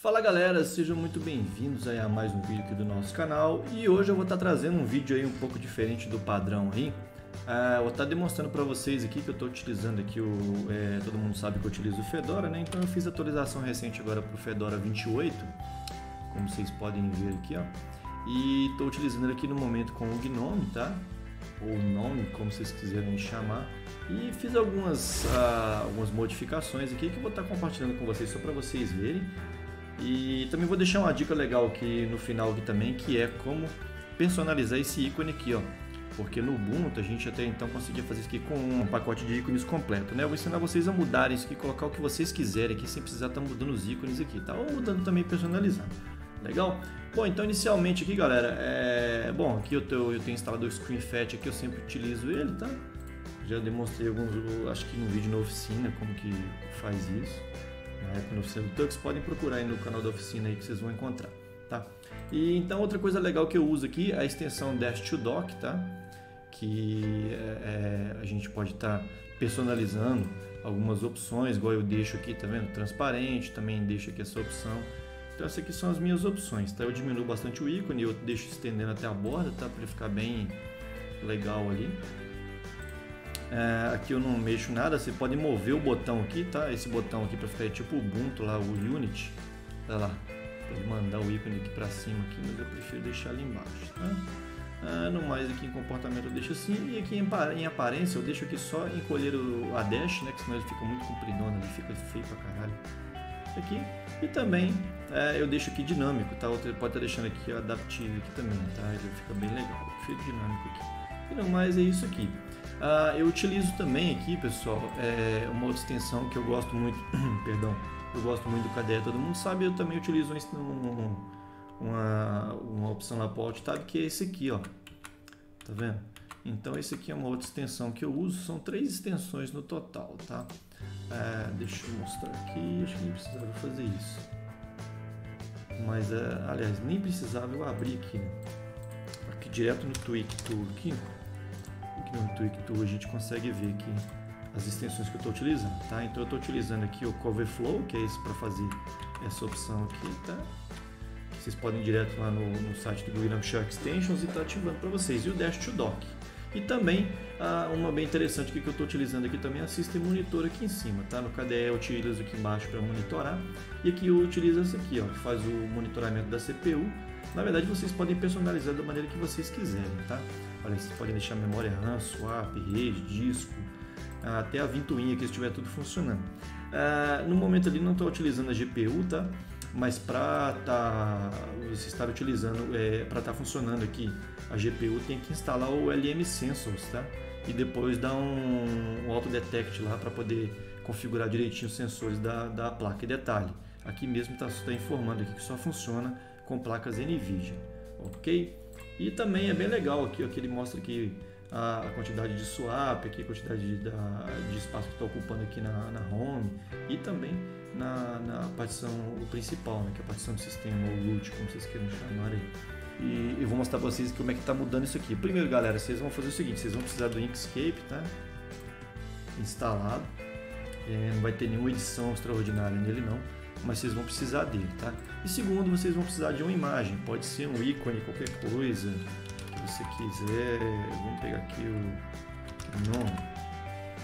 Fala galera, sejam muito bem-vindos a mais um vídeo aqui do nosso canal e hoje eu vou estar trazendo um vídeo aí um pouco diferente do padrão aí. Uh, vou estar demonstrando para vocês aqui que eu estou utilizando aqui o, é, todo mundo sabe que eu utilizo o Fedora, né? Então eu fiz atualização recente agora para o Fedora 28, como vocês podem ver aqui, ó. E estou utilizando ele aqui no momento com o Gnome, tá? Ou nome, como vocês quiserem chamar. E fiz algumas, uh, algumas modificações aqui que eu vou estar compartilhando com vocês só para vocês verem. E também vou deixar uma dica legal aqui no final aqui também, que é como personalizar esse ícone aqui, ó. Porque no Ubuntu a gente até então conseguia fazer isso aqui com um pacote de ícones completo, né? Eu vou ensinar vocês a mudarem isso aqui, colocar o que vocês quiserem aqui, sem precisar estar mudando os ícones aqui, tá? Ou mudando também personalizando. Legal? Bom, então inicialmente aqui, galera, é... Bom, aqui eu, tô, eu tenho instalado o ScreenFetch aqui, eu sempre utilizo ele, tá? Já demonstrei alguns, acho que no vídeo na oficina, como que faz isso na época no oficina do Tux, podem procurar aí no canal da oficina aí que vocês vão encontrar, tá? E então outra coisa legal que eu uso aqui é a extensão Dash to Dock, tá? Que é, é a gente pode estar tá personalizando algumas opções, igual eu deixo aqui, tá vendo? Transparente, também deixo aqui essa opção. Então essas aqui são as minhas opções, tá? Eu diminuo bastante o ícone, eu deixo estendendo até a borda, tá? Para ele ficar bem legal ali. É, aqui eu não mexo nada, você pode mover o botão aqui, tá? Esse botão aqui para ficar tipo o Ubuntu lá, o Unity. Olha lá, pode mandar o ícone aqui para cima aqui, mas eu prefiro deixar ali embaixo, tá? Ah, no mais aqui em comportamento eu deixo assim e aqui em, em aparência eu deixo aqui só encolher o, a dash, né? Que senão ele fica muito compridona, ele fica feio pra caralho. Aqui e também é, eu deixo aqui dinâmico, tá? Você pode estar deixando aqui adaptivo aqui também, tá? Ele fica bem legal. Prefiro dinâmico aqui. E no mais é isso aqui. Uh, eu utilizo também aqui, pessoal, é, uma outra extensão que eu gosto muito, perdão, eu gosto muito do KDE, todo mundo sabe, eu também utilizo um, uma, uma opção lá para o que é esse aqui, ó, tá vendo? Então esse aqui é uma outra extensão que eu uso, são três extensões no total, tá? É, deixa eu mostrar aqui, acho que nem precisava fazer isso. Mas, é, aliás, nem precisava eu abrir aqui, né? Aqui direto no Tweak Tool aqui, aqui no Twig Tool a gente consegue ver aqui as extensões que eu estou utilizando, tá? Então eu estou utilizando aqui o Cover Flow, que é esse para fazer essa opção aqui, tá? Vocês podem ir direto lá no, no site do William Shaw Extensions e tá ativando para vocês. E o Dash to Dock. E também ah, uma bem interessante que eu estou utilizando aqui também é a System Monitor aqui em cima, tá? No KDE eu utilizo aqui embaixo para monitorar e aqui eu utilizo esse aqui, ó, que faz o monitoramento da CPU. Na verdade vocês podem personalizar da maneira que vocês quiserem, tá? Olha, vocês podem deixar memória RAM, swap, rede, disco, até a ventoinha que estiver tudo funcionando. Ah, no momento ali não estou utilizando a GPU, tá? Mas para tá, você estar utilizando, é, para estar tá funcionando aqui a GPU, tem que instalar o LM Sensors, tá? E depois dar um, um auto detect lá para poder configurar direitinho os sensores da, da placa. E detalhe, aqui mesmo está tá informando aqui que só funciona com placas NVIDIA, ok? E também é bem legal aqui, ó, que ele mostra aqui a, a quantidade de swap, aqui, a quantidade de, da, de espaço que está ocupando aqui na, na home e também na, na partição principal, né, que é a partição do sistema, ou root, como vocês queiram chamar aí. E eu vou mostrar para vocês como é que está mudando isso aqui. Primeiro, galera, vocês vão fazer o seguinte, vocês vão precisar do Inkscape, tá? Instalado. É, não vai ter nenhuma edição extraordinária nele não mas vocês vão precisar dele, tá? E segundo, vocês vão precisar de uma imagem, pode ser um ícone, qualquer coisa que você quiser. Vamos pegar aqui o nome,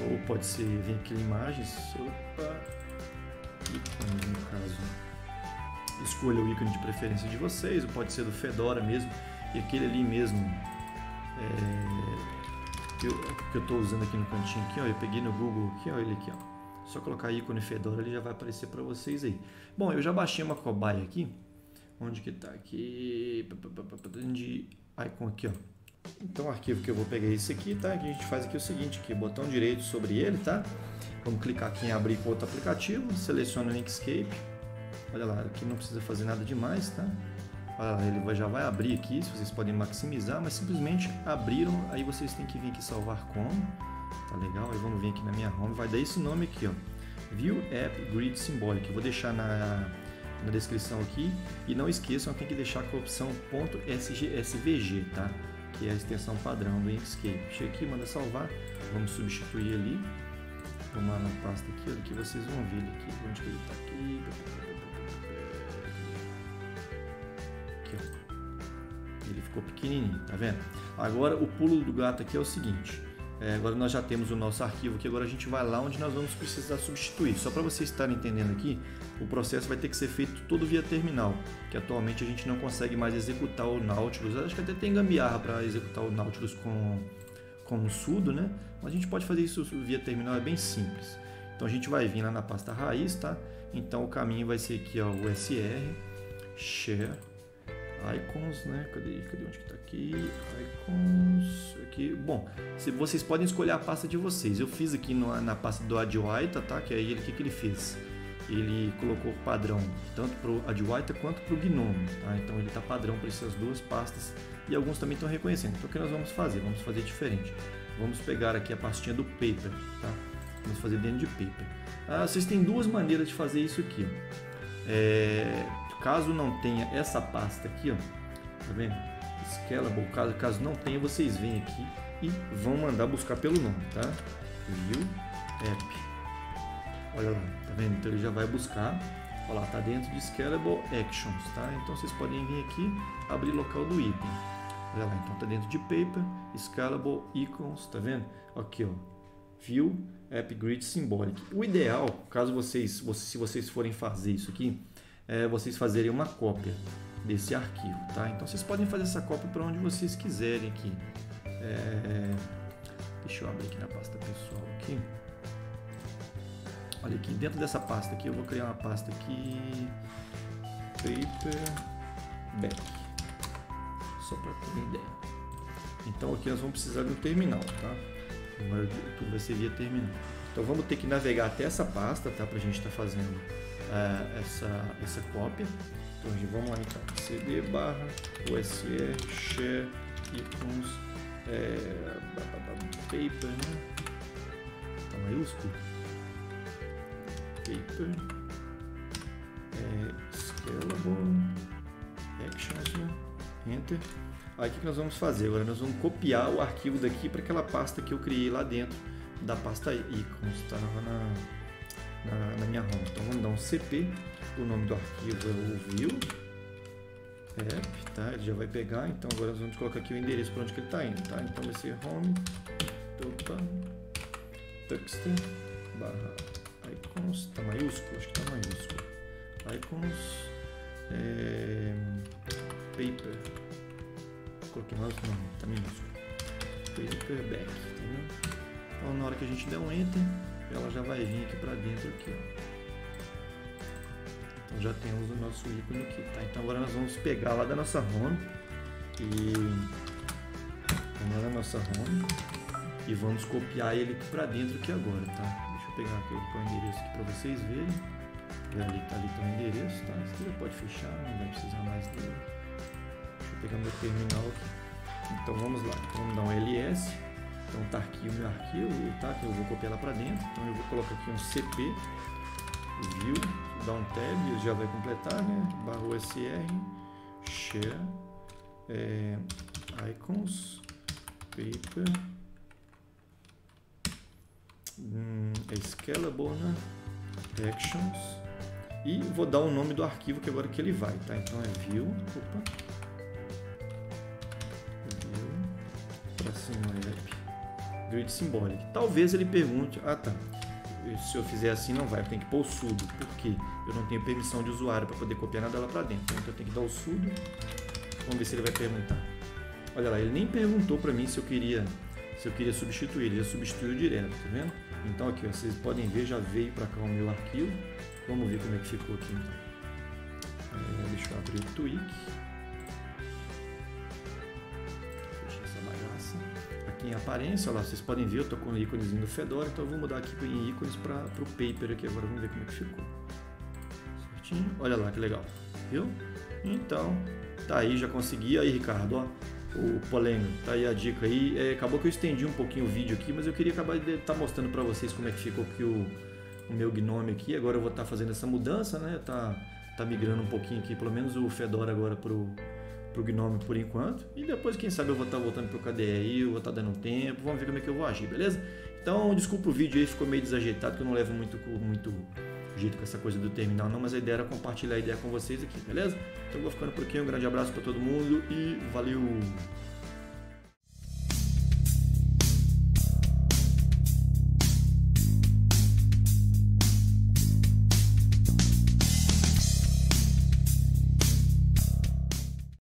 ou pode ser, vem aqui imagens, opa, no caso. Escolha o ícone de preferência de vocês, pode ser do Fedora mesmo, e aquele ali mesmo é, que eu estou usando aqui no cantinho aqui, ó, eu peguei no Google aqui, ó, ele aqui, ó só colocar ícone Fedora ele já vai aparecer para vocês aí. Bom, eu já baixei uma cobaia aqui. Onde que tá aqui? De icon aqui, ó. Então o arquivo que eu vou pegar é esse aqui, tá? A gente faz aqui o seguinte, aqui, botão direito sobre ele, tá? Vamos clicar aqui em abrir com outro aplicativo, seleciona o Inkscape. Olha lá, aqui não precisa fazer nada demais, tá? Olha lá, ele já vai abrir aqui, se vocês podem maximizar, mas simplesmente abriram, aí vocês têm que vir aqui salvar como Tá legal? Aí vamos vir aqui na minha home, vai dar esse nome aqui, ó. View App Grid Symbolic. Eu vou deixar na, na descrição aqui. E não esqueçam, tem que deixar com a opção .svg, tá? Que é a extensão padrão do Inkscape. Chega aqui, manda salvar, vamos substituir ali, lá na pasta aqui, olha que vocês vão ver ele aqui, onde que ele está aqui, aqui ó. ele ficou pequenininho, tá vendo? Agora o pulo do gato aqui é o seguinte, é, agora nós já temos o nosso arquivo aqui, agora a gente vai lá onde nós vamos precisar substituir. Só para vocês estarem entendendo aqui, o processo vai ter que ser feito todo via terminal, que atualmente a gente não consegue mais executar o Nautilus. Acho que até tem gambiarra para executar o Nautilus com, com o sudo, né? Mas a gente pode fazer isso via terminal, é bem simples. Então a gente vai vir lá na pasta raiz, tá? Então o caminho vai ser aqui, ó, o share, icons, né? Cadê, cadê onde que tá aqui? Icons, aqui. Bom, se, vocês podem escolher a pasta de vocês. Eu fiz aqui no, na pasta do Adwaita, tá? Que aí ele, que, que ele fez? Ele colocou padrão tanto para o Adwaita quanto para o Gnome, tá? Então ele tá padrão para essas duas pastas e alguns também estão reconhecendo. Então o que nós vamos fazer? Vamos fazer diferente. Vamos pegar aqui a pastinha do Paper, tá? Vamos fazer dentro de Paper. Ah, vocês têm duas maneiras de fazer isso aqui. É, Caso não tenha essa pasta aqui, ó, tá vendo? Scalable, caso, caso não tenha, vocês vêm aqui e vão mandar buscar pelo nome, tá? View App. Olha lá, tá vendo? Então ele já vai buscar. Olha lá, tá dentro de Scalable Actions, tá? Então vocês podem vir aqui, abrir local do item. Olha lá, então tá dentro de Paper, Scalable Icons, tá vendo? Aqui, ó. View App Grid Symbolic. O ideal, caso vocês, se vocês forem fazer isso aqui, é, vocês fazerem uma cópia desse arquivo, tá? Então vocês podem fazer essa cópia para onde vocês quiserem aqui. É, deixa eu abrir aqui na pasta pessoal aqui. Olha aqui, dentro dessa pasta aqui, eu vou criar uma pasta aqui, paper back, só para ter uma ideia. Então aqui nós vamos precisar um terminal, tá? Tudo vai ser via terminal. Então vamos ter que navegar até essa pasta, tá? Para a gente estar tá fazendo uh, essa, essa cópia. Então vamos lá então, cd barra usr share icons é, paper, né? Tá maiúsculo. Paper é, scalable actions, né? enter. Aí o que nós vamos fazer? Agora nós vamos copiar o arquivo daqui para aquela pasta que eu criei lá dentro da pasta icons, tá? Na, na, na, minha home. Então vamos dar um CP, o nome do arquivo é o view app, tá? Ele já vai pegar, então agora nós vamos colocar aqui o endereço para onde que ele está indo, tá? Então vai ser home, topa, tuxter, barra icons, tá maiúsculo? Acho que tá maiúsculo. Icons, é, paper, coloquei mais não, tá minúsculo. Paperback, entendeu? Então na hora que a gente der um enter, ela já vai vir aqui para dentro aqui, ó. Então já temos o nosso ícone aqui, tá? Então agora nós vamos pegar lá da nossa home e vamos lá na nossa home e vamos copiar ele para dentro aqui agora, tá? Deixa eu pegar aqui o endereço aqui para vocês verem. Ali tá ali tá o endereço, tá? Esse já pode fechar, não vai precisar mais dele. Deixa eu pegar meu terminal aqui. Então vamos lá, vamos dar um ls então tá aqui o meu arquivo, tá? Eu vou copiar lá para dentro. Então eu vou colocar aqui um cp view, dar um tab, já vai completar, né? Barra usr, share, é, icons, paper, hum, é scalable, né? Actions e vou dar o nome do arquivo que agora que ele vai, tá? Então é view, opa, view, para cima é grid symbolic. Talvez ele pergunte, ah tá, se eu fizer assim não vai, tenho que pôr o sudo, porque eu não tenho permissão de usuário para poder copiar nada lá para dentro, então eu tenho que dar o sudo, vamos ver se ele vai perguntar. Olha lá, ele nem perguntou para mim se eu queria se eu queria substituir, ele já substituiu direto, tá vendo? Então aqui, ó, vocês podem ver, já veio para cá o meu arquivo, vamos ver como é que ficou aqui então. É, deixa eu abrir o tweak. Em aparência, olha lá, vocês podem ver, eu estou com o íconezinho do Fedora, então eu vou mudar aqui em ícones para o paper aqui agora, vamos ver como é que ficou. Certinho? Olha lá que legal, viu? Então, tá aí, já consegui. Aí, Ricardo, ó, o polêmico, tá aí a dica aí. É, acabou que eu estendi um pouquinho o vídeo aqui, mas eu queria acabar de estar tá mostrando para vocês como é que ficou aqui o, o meu Gnome aqui. Agora eu vou estar tá fazendo essa mudança, né? Tá, tá migrando um pouquinho aqui, pelo menos o Fedora agora pro pro Gnome por enquanto. E depois, quem sabe, eu vou estar tá voltando pro KDE eu vou estar tá dando tempo. Vamos ver como é que eu vou agir, beleza? Então, desculpa o vídeo aí, ficou meio desajeitado, que eu não levo muito, muito jeito com essa coisa do terminal, não. Mas a ideia era compartilhar a ideia com vocês aqui, beleza? Então, eu vou ficando por aqui. Um grande abraço para todo mundo e valeu!